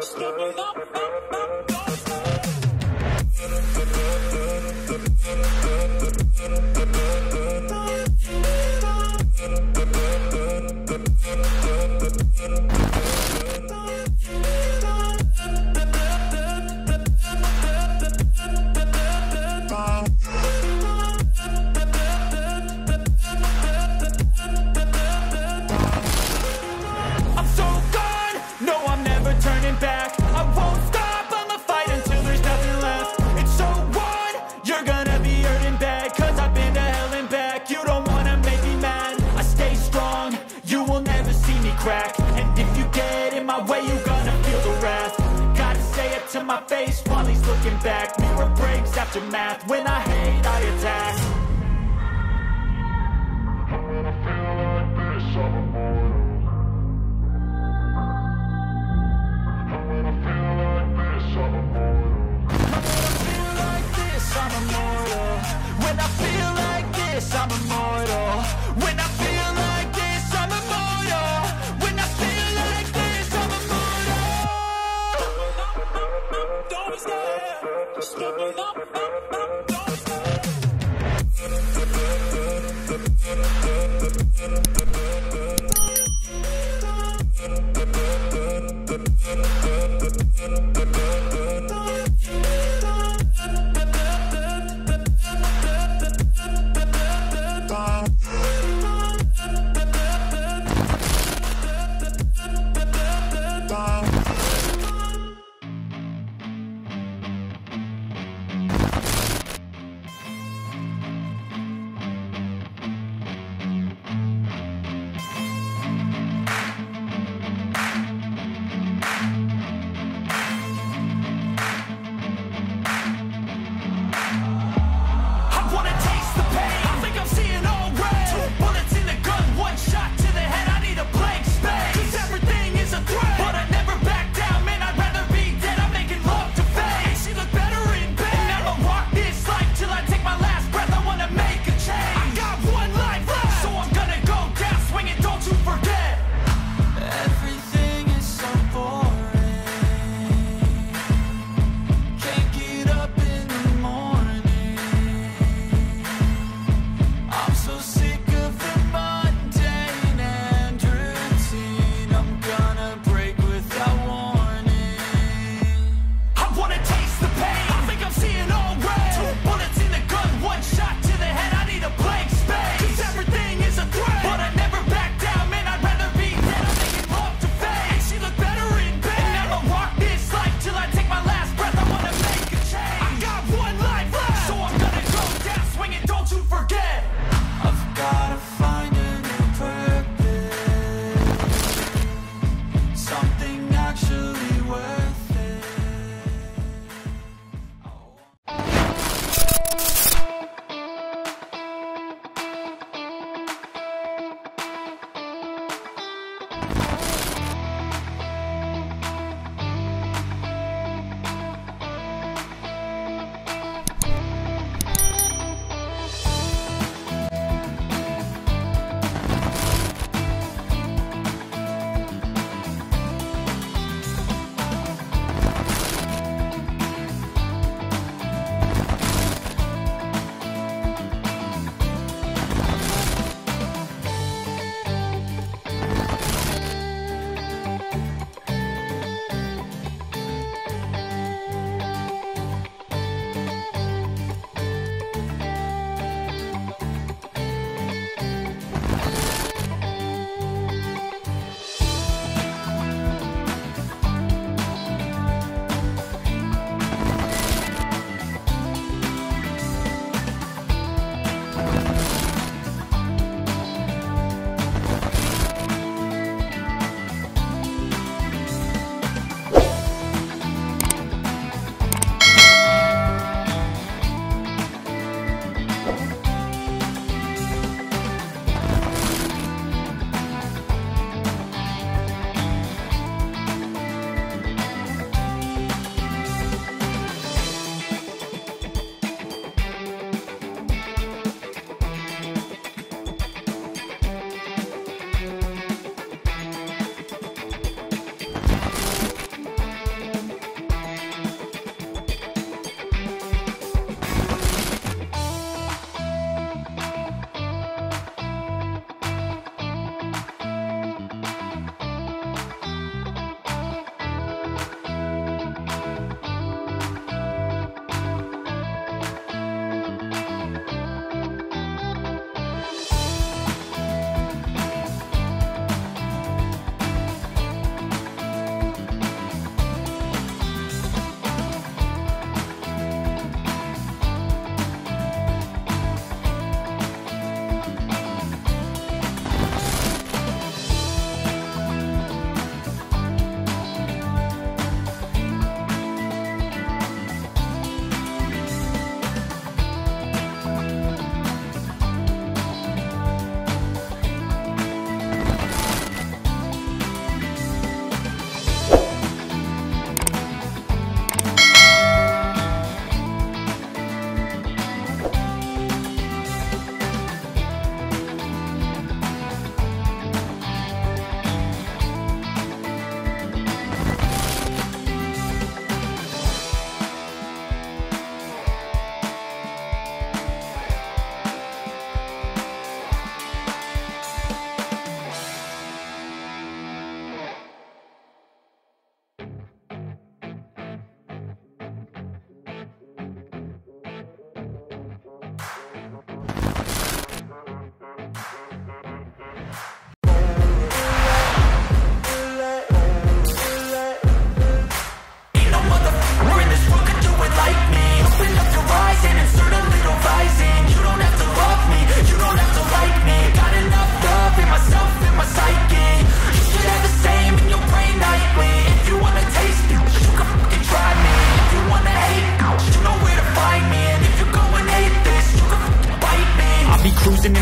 Step it up. back Mirror breaks after math When I hate, I attack.